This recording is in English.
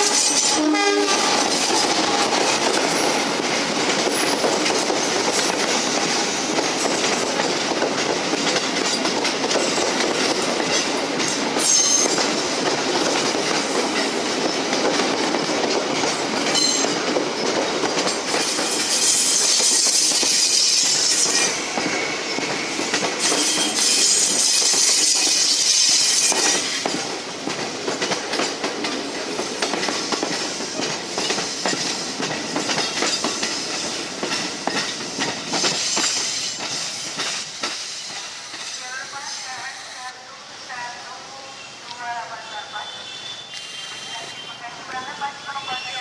you. Продолжение следует...